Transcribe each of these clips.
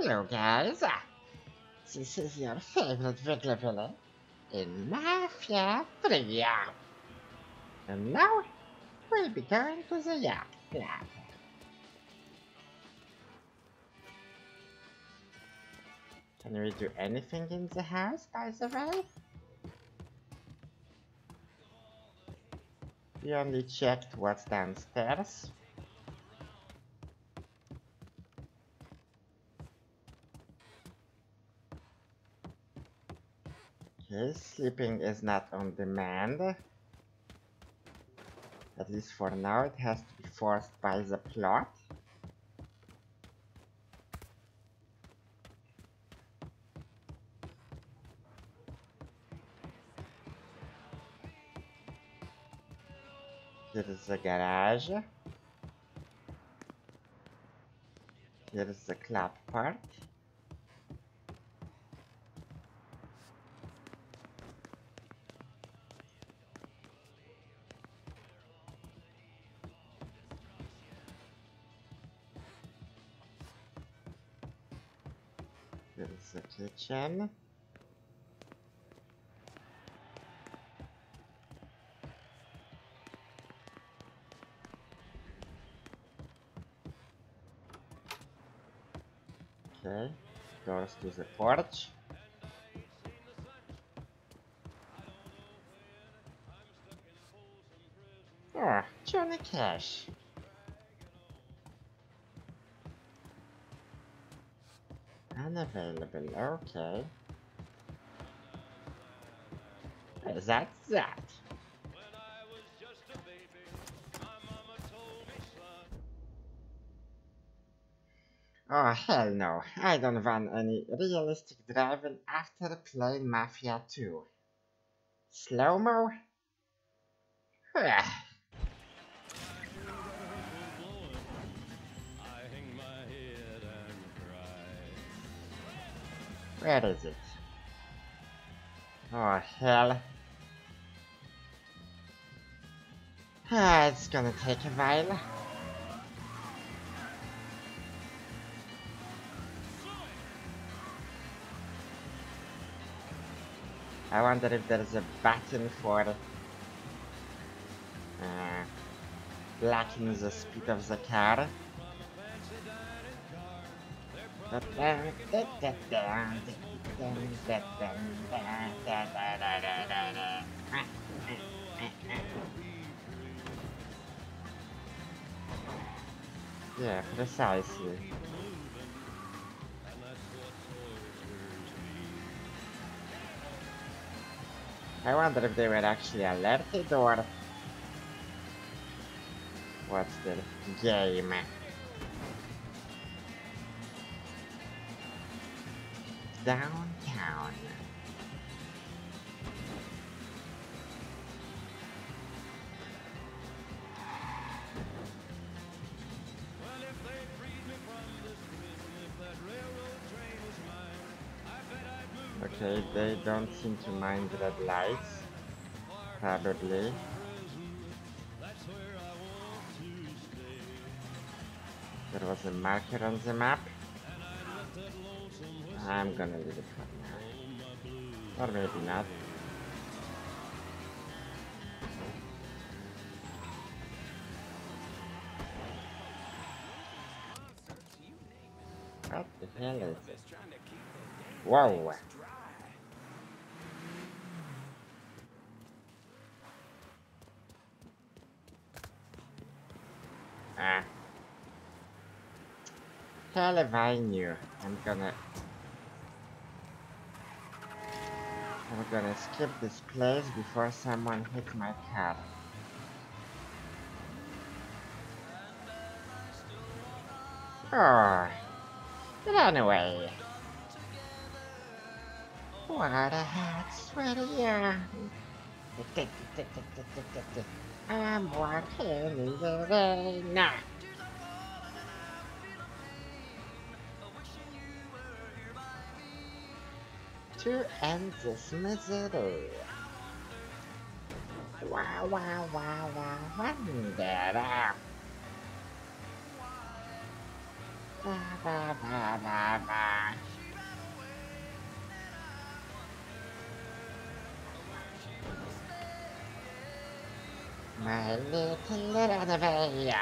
Hello guys, this is your favorite Wiggly Willy in Mafia 3. And now, we'll be going to the yacht club. Can we do anything in the house, by the way? We only checked what's downstairs. Okay, sleeping is not on demand. At least for now, it has to be forced by the plot. Here is the garage. Here is the club part. The kitchen. Okay, doors to the porch. Oh, Johnny Cash. Unavailable, okay. That's that. Oh hell no, I don't want any realistic driving after playing Mafia 2. Slow-mo? Where is it? Oh hell. Ah, it's gonna take a while. I wonder if there's a button for uh, blocking the speed of the car. Yeah, precisely. I wonder if they were actually alerted or what's the game? Downtown. Okay, they don't seem to mind red lights. Probably. There was a marker on the map. I'm gonna leave it for now. Or maybe not. What the hell is this? Whoa! Ah. Hell if I knew. I'm gonna... I'm gonna skip this place before someone hits my car. Oh. Ah. Run away. What a hot, sweaty. I'm walking in the rain. To end this misery. Wow, wow, wow, wow, wonder. Ba, ba, ba, ba, ba. My little runaway.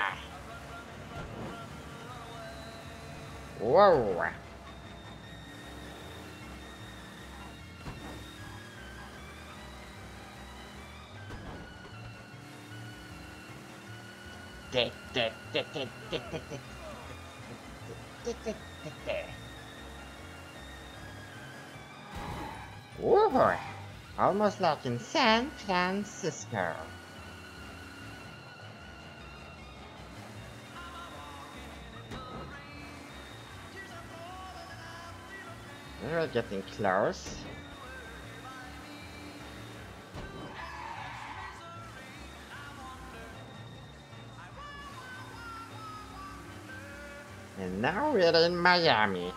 Whoa. Whoa. Almost like in San Francisco. We're getting close. Now we're in Miami.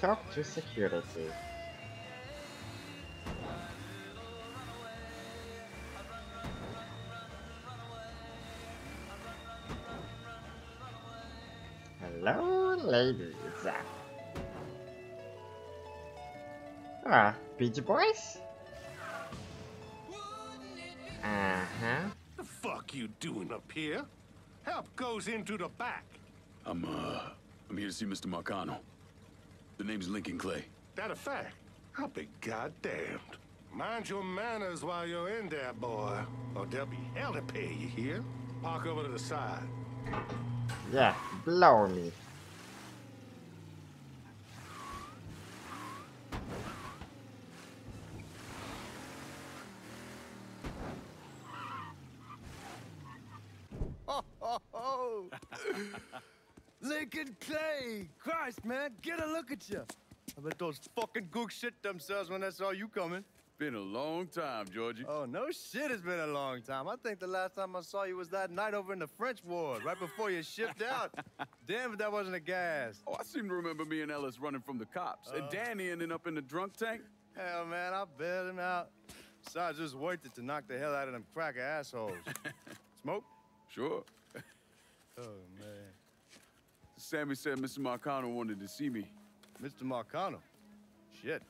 Talk to security. Hello, ladies. Ah, Beach Boys? Fuck you doing up here? Help goes into the back. I'm, uh, I'm here to see Mr. Marcano. The name's Lincoln Clay. That a fact? I'll be goddamned. Mind your manners while you're in there, boy. Or there'll be hell to pay, you hear? Park over to the side. Yeah, blow me. Oh, oh, oh. Lincoln Clay! Christ, man, get a look at you. I bet those fucking gooks shit themselves when they saw you coming. Been a long time, Georgie. Oh, no shit, it's been a long time. I think the last time I saw you was that night over in the French ward, right before you shipped out. Damn if that wasn't a gas. Oh, I seem to remember me and Ellis running from the cops. and uh. Danny ending up in the drunk tank. Hell, man, I bailed him out. Besides, it was worth it to knock the hell out of them cracker assholes. Smoke? Sure. Oh, man. Sammy said Mr. Marcano wanted to see me. Mr. Marcano. Shit.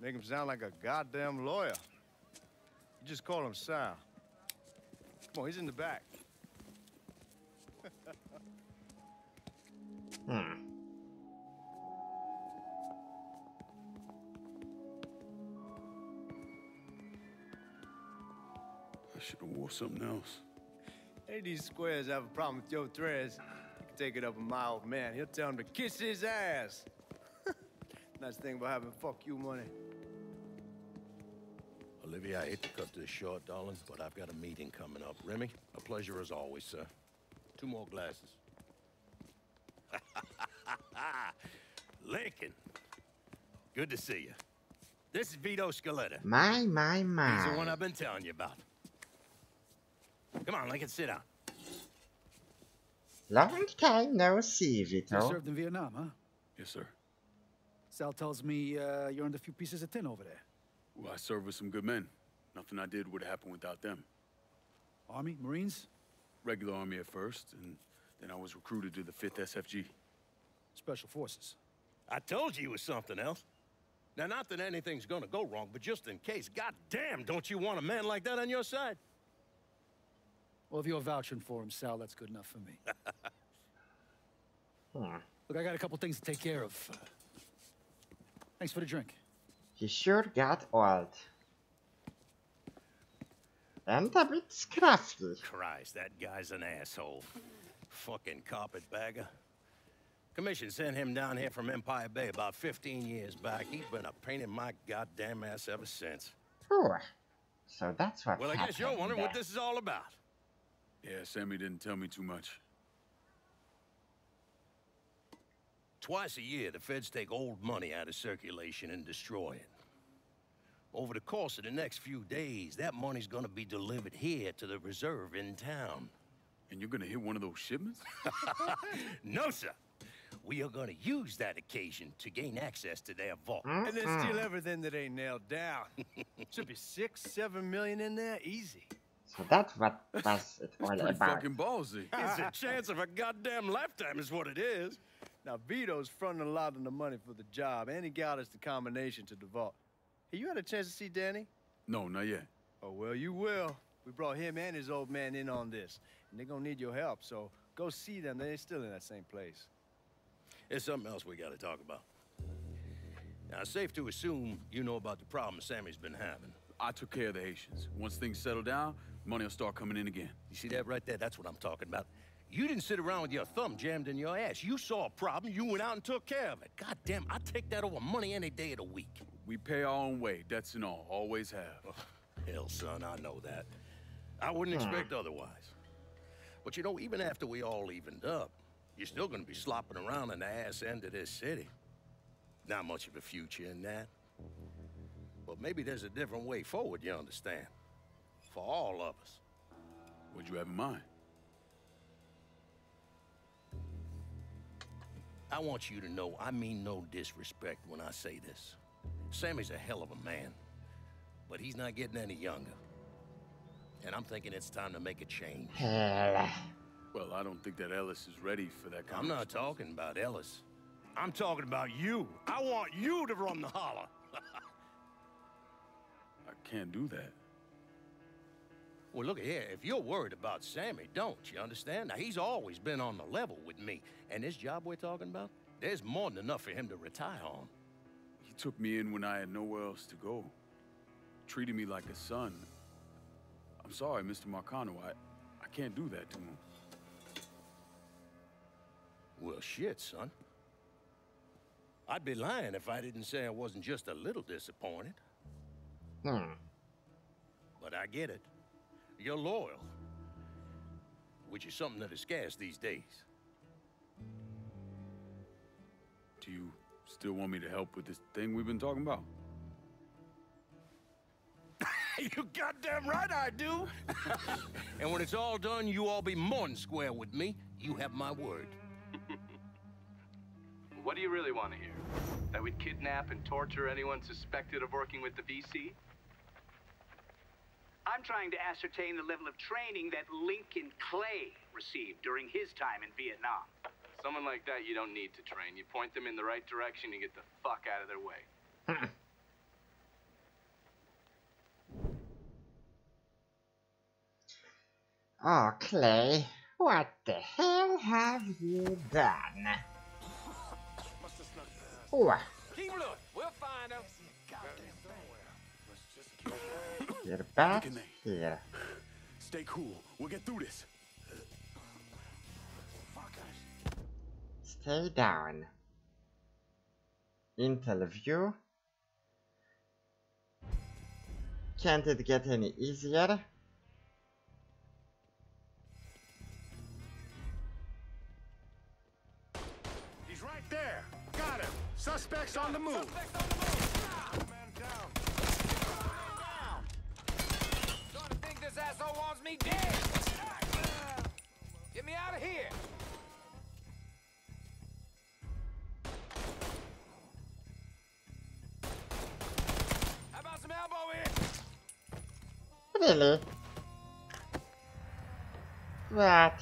Make him sound like a goddamn lawyer. You just call him Sal. Come on, he's in the back. Hmm. I should have wore something else. Hey, these squares have a problem with your threads. You can take it up with my old man. He'll tell him to kiss his ass. Nice thing about having fuck you money. Olivia, I hate to cut this short, darling, but I've got a meeting coming up. Remy, a pleasure as always, sir. Two more glasses. Lincoln. Good to see you. This is Vito Scaletta. My, my, my. He's the one. I've been telling you about. Come on, Lincoln, sit down. Long time no see, Vito. You Vito. served in Vietnam, huh? Yes, sir. Sal tells me uh, you're on a few pieces of tin over there. Well, I served with some good men. Nothing I did would have happened without them. Army, Marines, Regular Army at first, and then I was recruited to the 5th SFG. Special Forces. I told you it was something else. Now, not that anything's gonna go wrong, but just in case, goddamn, don't you want a man like that on your side? Well, if you're vouching for him, Sal, that's good enough for me. Hmm. Look, I got a couple things to take care of. Thanks for the drink. He sure got old. And a bit scruffy. Christ, that guy's an asshole. Fucking carpetbagger. Commission sent him down here from Empire Bay about 15 years back. He's been a pain in my goddamn ass ever since. Ooh. So that's what Well, I guess you're wondering what this is all about. Yeah, Sammy didn't tell me too much. Twice a year, the feds take old money out of circulation and destroy it. Over the course of the next few days, that money's gonna be delivered here to the reserve in town. And you're gonna hit one of those shipments? No, sir. We are gonna use that occasion to gain access to their vault. Hmm? And then steal everything that ain't nailed down. Should be six, seven million in there, easy. So that's what was it all about. fucking ballsy. It's a chance of a goddamn lifetime, is what it is. Now, Vito's fronting a lot of the money for the job, and he got us the combination to the vault. Hey, you had a chance to see Danny? No, not yet. Oh, well, you will. We brought him and his old man in on this, and they're gonna need your help, so go see them. They're still in that same place. There's something else we gotta talk about. Now, it's safe to assume you know about the problem Sammy's been having. I took care of the Haitians. Once things settle down, money will start coming in again. You see that right there? That's what I'm talking about. You didn't sit around with your thumb jammed in your ass. You saw a problem, you went out and took care of it. God damn, I'd take that over money any day of the week. We pay our own way, debts and all. Always have. Hell, son, I know that. I wouldn't hmm. expect otherwise. But you know, even after we all evened up, you're still gonna be slopping around in the ass end of this city. Not much of a future in that. But maybe there's a different way forward, you understand? For all of us. What'd you have in mind? I want you to know I mean no disrespect when I say this. Sammy's a hell of a man, but he's not getting any younger. And I'm thinking it's time to make a change. Well, I don't think that Ellis is ready for that kind I'm of not talking about Ellis. I'm talking about you. I want you to run the Hollow. I can't do that. Well, look here. If you're worried about Sammy, don't you understand? Now, he's always been on the level with me. And this job we're talking about, there's more than enough for him to retire on. He took me in when I had nowhere else to go. Treated me like a son. I'm sorry, Mr. Marcano. I, I can't do that to him. Well, shit, son. I'd be lying if I didn't say I wasn't just a little disappointed. Hmm. But I get it. You're loyal. Which is something that is scarce these days. Do you still want me to help with this thing we've been talking about? you goddamn right I do! and when it's all done, you all be more than square with me. You have my word. What do you really want to hear? That we'd kidnap and torture anyone suspected of working with the VC? I'm trying to ascertain the level of training that Lincoln Clay received during his time in Vietnam. Someone like that you don't need to train. You point them in the right direction and get the fuck out of their way. Oh, Clay, what the hell have you done? Ooh, Keep looking. We'll find them. You're back Look at here. Stay cool. We'll get through this. Stay down. Intel view. Can't it get any easier? He's right there. Got him. Suspects on the move. Man down. Starting to think this asshole wants me dead. Get me out of here. How about some elbow here? Really? What?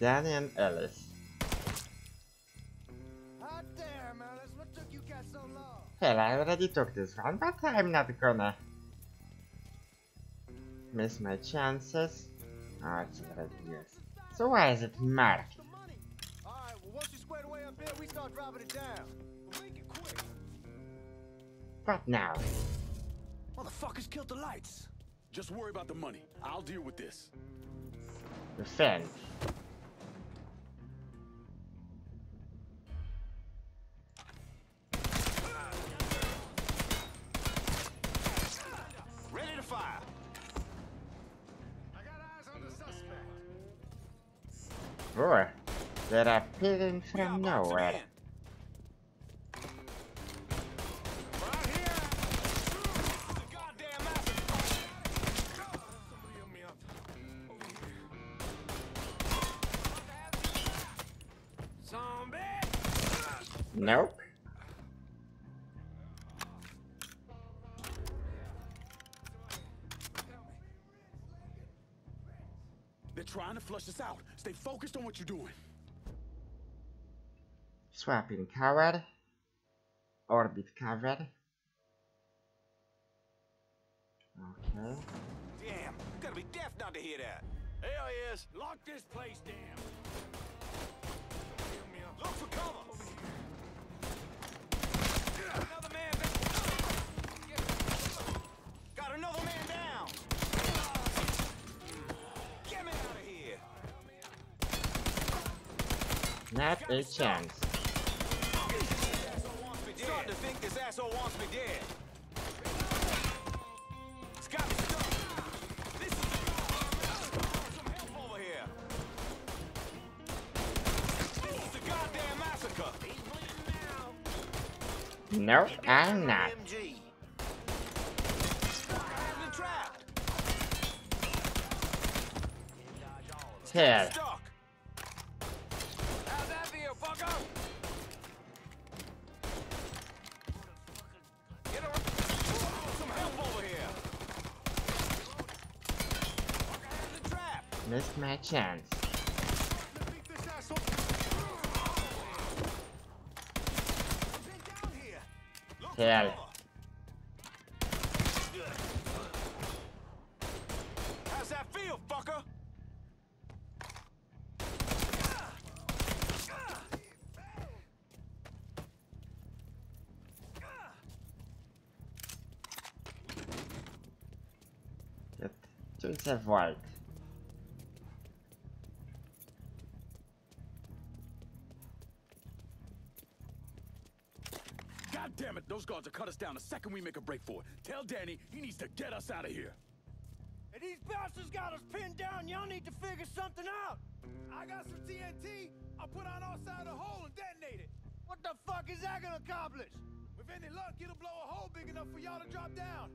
Danny and Ellis. Hell, I already took this one, but I'm not gonna miss my chances. Oh, it's already. So why is it marked? All right, well, once you squared away up here, we start dropping it down. Make it quick. What now? Motherfuckers killed the lights. Just worry about the money. I'll deal with this. Defend. four that are appearing from nowhere. Nope. Focused on what you're doing. Swapping cover. Orbit cover. Okay. Damn, gotta be deaf not to hear that. Hell yes. Lock this place down. Look for cover. Not a chance. Starting to think this asshole wants me dead. It's got me stuck. This is some help over here. This is a goddamn massacre. Nope, I'm not. MG. I have been trapped. Here. Chance. Beat this asshole. Been down here. Look Here. How's that feel, fucker? Get to the those guards will cut us down the second we make a break for it. Tell Danny he needs to get us out of here. Hey, these bastards got us pinned down. Y'all need to figure something out. I got some TNT. I'll put on our side of the hole and detonate it. What the fuck is that gonna accomplish? With any luck, it'll blow a hole big enough for y'all to drop down.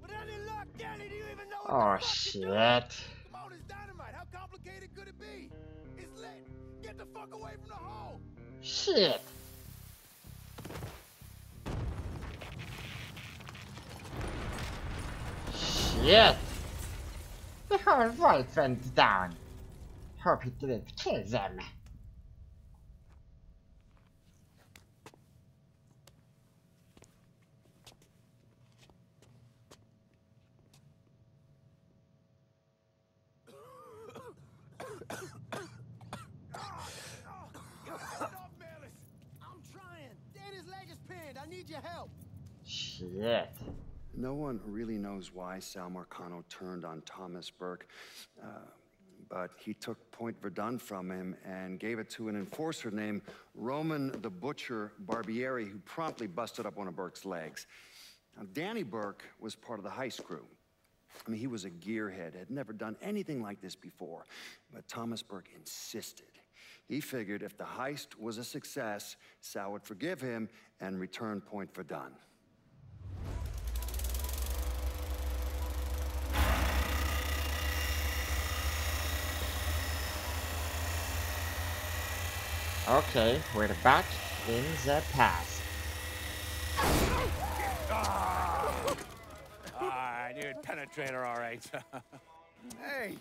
With any luck, Danny, do you even know what Oh the fuck shit. you're doing? Come on, it's dynamite. How complicated could it be? It's lit. Get the fuck away from the hole. Shit. Shit. The whole vault went down. Hope it didn't kill them. Get off, Melis. I'm trying. Danny's leg is pinned. I need your help. Shit. No one really knows why Sal Marcano turned on Thomas Burke, uh, but he took Point Verdun from him and gave it to an enforcer named Roman the Butcher Barbieri, who promptly busted up one of Burke's legs. Now, Danny Burke was part of the heist crew. I mean, he was a gearhead, had never done anything like this before, but Thomas Burke insisted. He figured if the heist was a success, Sal would forgive him and return Point Verdun. Okay, we're back in the past. Ah, I knew it'd penetrate her all right. Hey!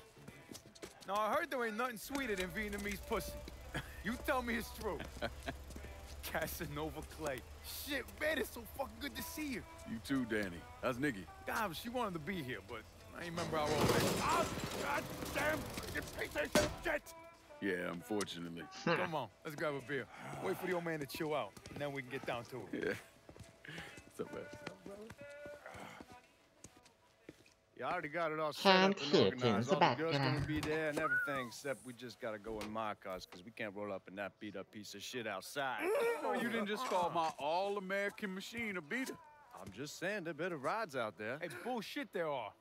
Now, I heard there ain't nothing sweeter than Vietnamese pussy. You tell me it's true. Casanova Clay. Shit, man, it's so fucking good to see you. You too, Danny. How's Nikki? God, she wanted to be here, but I ain't remember our old days. Oh, God damn! You piece of shit! Yeah, unfortunately. Come on, let's grab a beer. Wait for the old man to chill out, and then we can get down to it. Yeah. What's up, man? You already got it all set up Can't and organized. All the girls gonna be there and everything, except we just gotta go in my cars, because we can't roll up in that beat-up piece of shit outside. Oh, you didn't just call my all-American machine a beater. I'm just saying, there better rides out there. Hey, bullshit there are.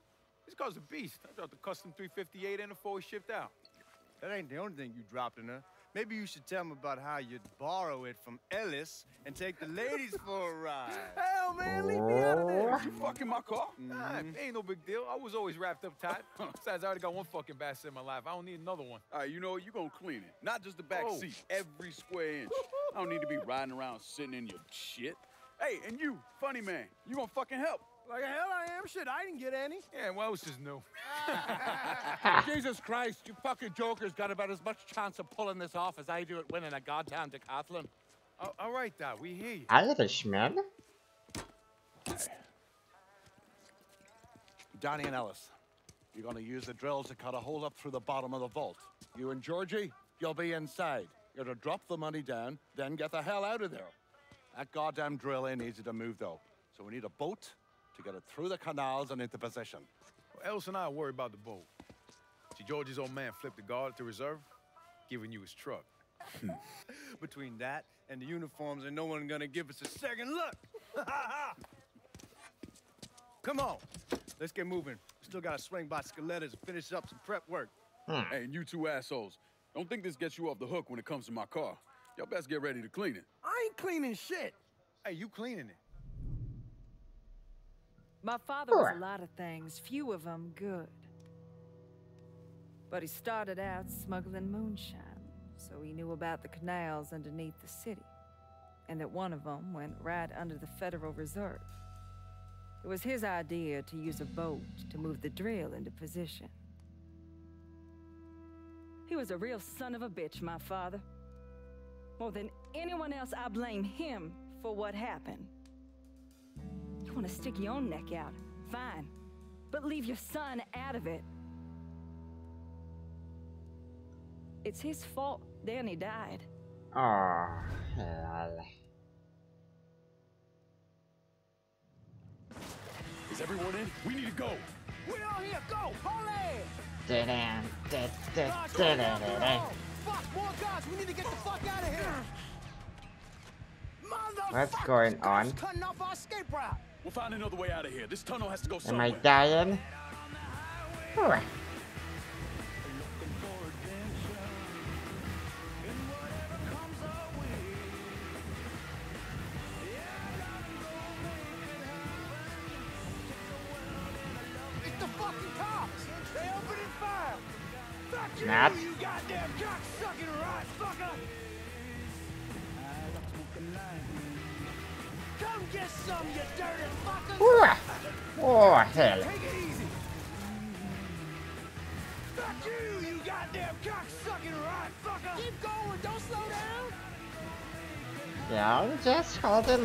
This car's a beast. I dropped the custom 358 and a four shift out. That ain't the only thing you dropped in her. Maybe you should tell him about how you'd borrow it from Ellis and take the ladies for a ride. Hell, man, leave me out of this. You fucking my car? Mm-hmm. Nah, ain't no big deal. I was always wrapped up tight. Besides, I already got one fucking bastard in my life. I don't need another one. All right, you know what? You gonna clean it. Not just the back Oh. seat, every square inch. I don't need to be riding around sitting in your shit. Hey, and you, funny man, you gonna fucking help. Like hell I am. Shit, I didn't get any. Yeah, well, it's just new. Jesus Christ, you fucking jokers got about as much chance of pulling this off as I do at winning a goddamn decathlon. Oh, all right, Doc, we hear you. Irishman? Donnie and Ellis, you're gonna use the drill to cut a hole up through the bottom of the vault. You and Georgie, you'll be inside. You're to drop the money down, then get the hell out of there. That goddamn drill ain't easy to move, though. So we need a boat to get it through the canals and into position. Ellis and I are worried about the boat. See, George's old man flipped the guard at the reserve, giving you his truck. Between that and the uniforms, and no one gonna give us a second look. Come on, let's get moving. We still gotta swing by Scaletta's and finish up some prep work. Hmm. Hey, and you two assholes, don't think this gets you off the hook when it comes to my car. Y'all best get ready to clean it. I ain't cleaning shit. Hey, you cleaning it? My father was a lot of things, few of them good. But he started out smuggling moonshine, so he knew about the canals underneath the city, and that one of them went right under the Federal Reserve. It was his idea to use a boat to move the drill into position. He was a real son of a bitch, my father. More than anyone else, I blame him for what happened. You want to stick your own neck out? Fine. But leave your son out of it. It's his fault Danny died. Ah, oh, hell. Is everyone in? We need to go. We all here, go! Holy! Da-dam, da- da- Guys, da-da-da-da. Fuck, more guys! We need to get the fuck out of here! What's going on? Cutting off our escape route! We'll find another way out of here. This tunnel has to go somewhere. Am. I dying? Whew. It's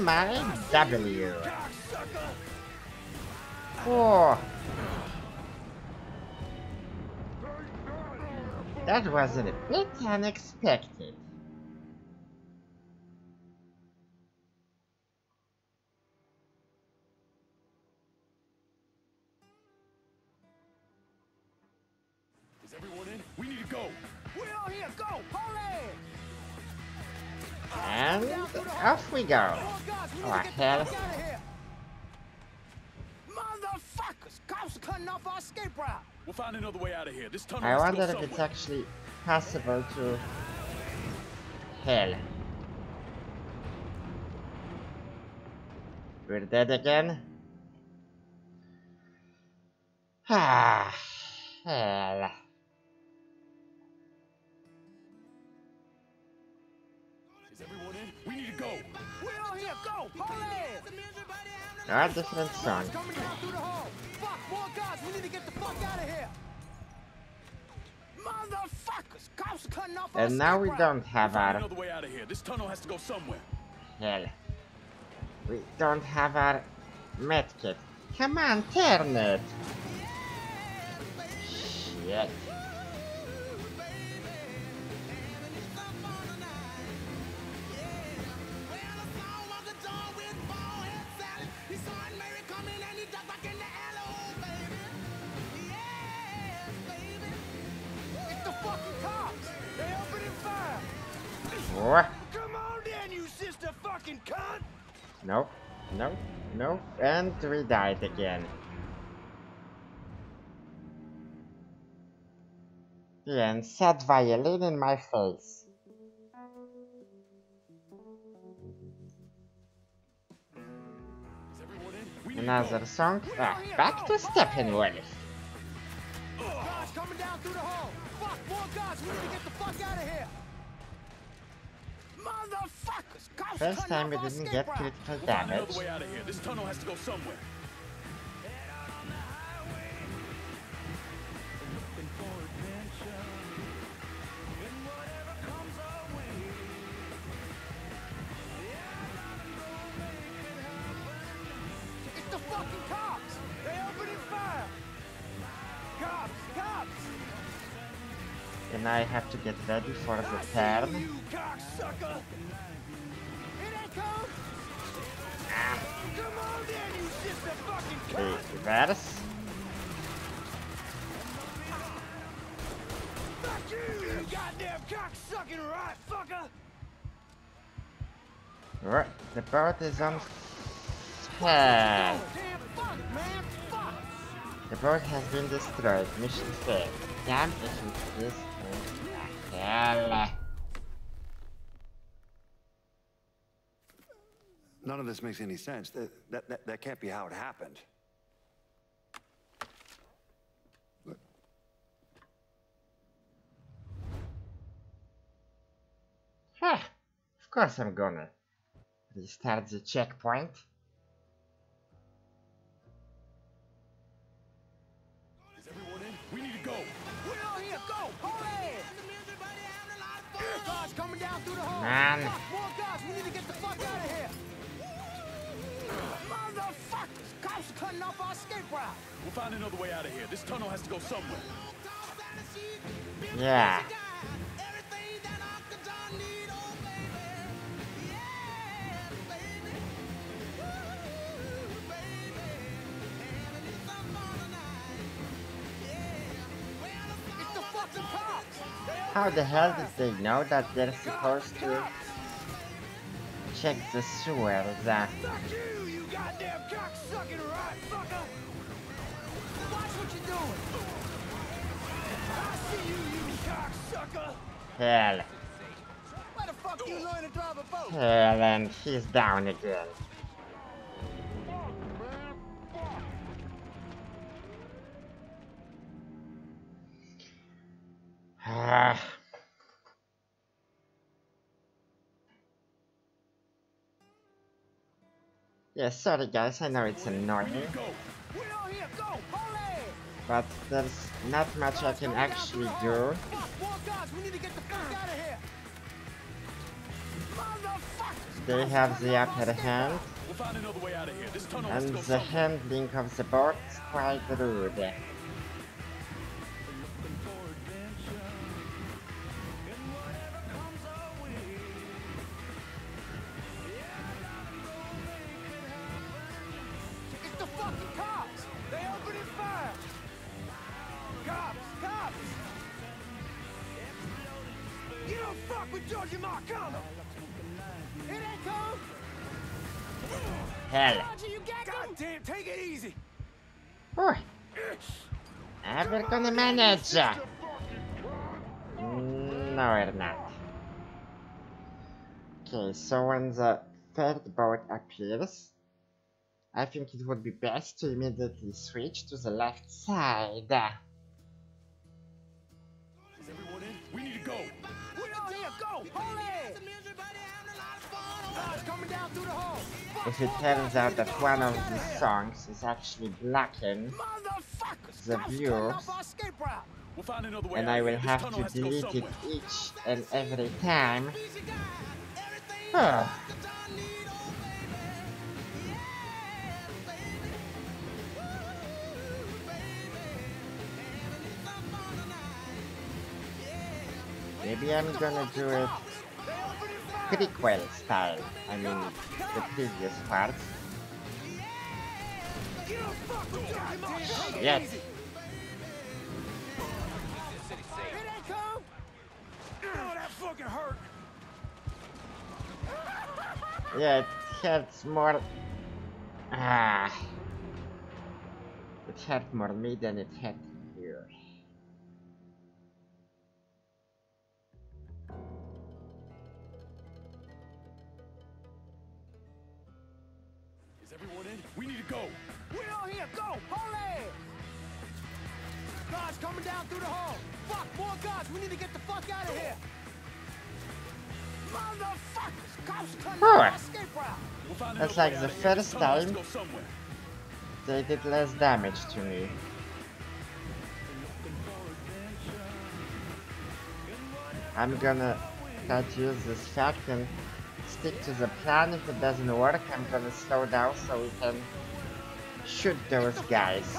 my W. Oh. That wasn't a bit unexpected. Is everyone in? We need to go. We're all here, go! Holy! And off we go. Oh, hell. Motherfuckers! Cops are cutting off our escape route! We'll find another way out of here. This tunnel I wonder if somewhere. it's actually possible to... Hell. We're dead again? Ah, hell. Cutting off our And now we don't have our... another way out of here. This tunnel has to go somewhere. Hell. We don't have our medkit. Come on, turn it! Shit. What? Come on then, you sister fucking cunt! No, no, no, and we died again. And sad violin in my face. Another song? Ah, back to Steppenwolf. Guys coming down through the hall! Fuck, more guys! We need to get the fuck out of here! Motherfuckers! First time we didn't get critical damage. another way out of here. This tunnel has to go somewhere. Then I have to get ready for the turn. Cops! Reverse. Fuck you, you goddamn cocksucking right fucker! Right, The boat is on fire. The boat has been destroyed. Mission failed. Damn if hell. None of this makes any sense. That, that, that, that can't be how it happened. Huh. Of course I'm gonna restart the checkpoint. Motherfuckers! Cops cutting off our escape route! We'll find another way out of here. This tunnel has to go somewhere. Yeah. How the hell did they know that they're supposed to check the sewers? Uh, Fuck you, you goddamn cocksucking right Ah. Yeah, sorry guys, I know it's annoying, We all here, go! Hold it! but there's not much I can actually do. Fuck, more guards! We need to get the fuck out of here! Motherfuckers! They have the upper hand, We'll find another way out of here. This tunnel and the handling of the is quite rude. Hell. Roger, you got them? Goddamn, take it easy! Whew. Uh, we're gonna manage. No, we're not. Okay, so when the third boat appears, I think it would be best to immediately switch to the left side. Is everyone in? We need to go. We all here, go! Hold it! If it turns out that one of the these songs is actually blocking the views, and I will have to delete it each and every time. Huh. Maybe I'm gonna do it prequel style. I mean, the previous parts. Hurt! Yeah, it hurts more. Ah. It hurt more me than it hurt go. We on here. Go. Hold it. Guards coming down through the hall. Fuck, more guards. We need to get the fuck out of here. Motherfuckers. Cops coming Huh. down. Escape route. We'll That's like the out of here. first Come on, let's time they did less damage to me. I'm gonna try to use this fact and stick to the plan. If it doesn't work, I'm gonna slow down so we can shoot those guys.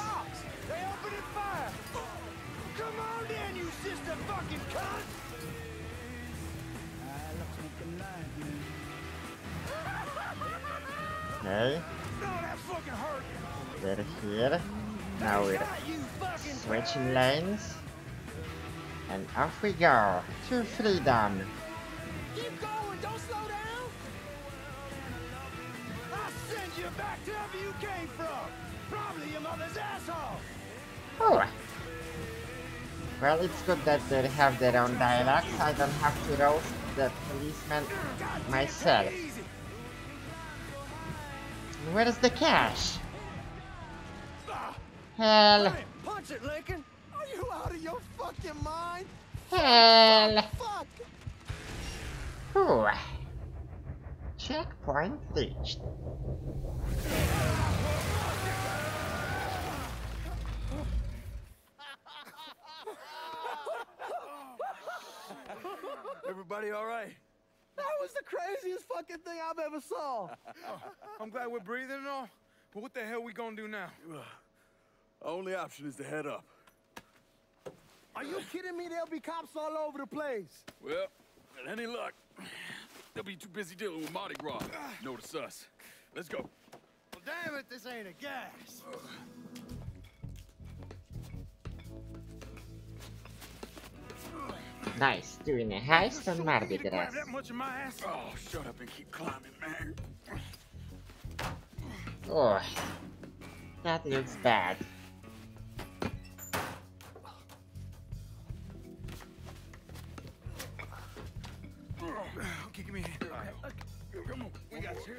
Okay, we're here. Now we're switching lanes. And off we go to freedom. Keep going, don't slow down. I'll send you back to you came from. Probably your mother's asshole. Oh. Well, it's good that they have their own dialects. I don't have to roast the policeman myself. Where's the cash? Hell. Punch it, Lincoln. Are you out of your fucking mind? Hell. Fuck. Ooh. Checkpoint reached. Everybody all right? That was the craziest fucking thing I've ever saw. Oh, I'm glad we're breathing and all, but what the hell we gonna do now? Our only option is to head up. Are you kidding me? There'll be cops all over the place. Well, with any luck, they'll be too busy dealing with Mardi Gras. Notice us. Let's go. Well, damn it, this ain't a gas. Nice, doing a heist on Mardi Gras. that much of my ass? Oh, shut up and keep climbing, man. Oh, that looks bad. Okay, give me a hand. Come on, we got you.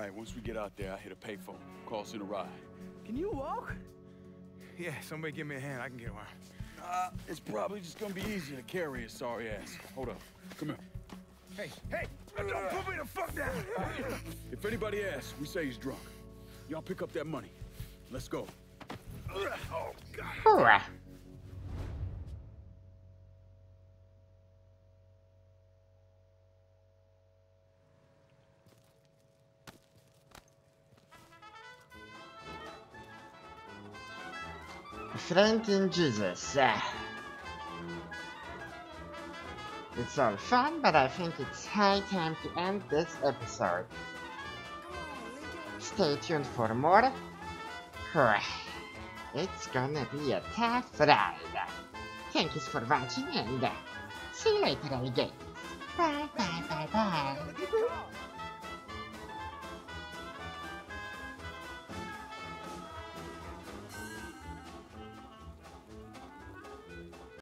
Right, once we get out there, I hit a payphone. Call us in a ride. Can you walk? Yeah, somebody give me a hand. I can get around. Uh, it's probably just gonna be easier to carry his sorry ass. Hold up. Come here. Hey, hey, don't put me the fuck down. If anybody asks, we say he's drunk. Y'all pick up that money. Let's go. Oh, God. Hurrah. Friend in Jesus. It's all fun, but I think it's high time to end this episode. Stay tuned for more. It's gonna be a tough ride. Thank you for watching and see you later, alligators. Bye, bye, bye, bye.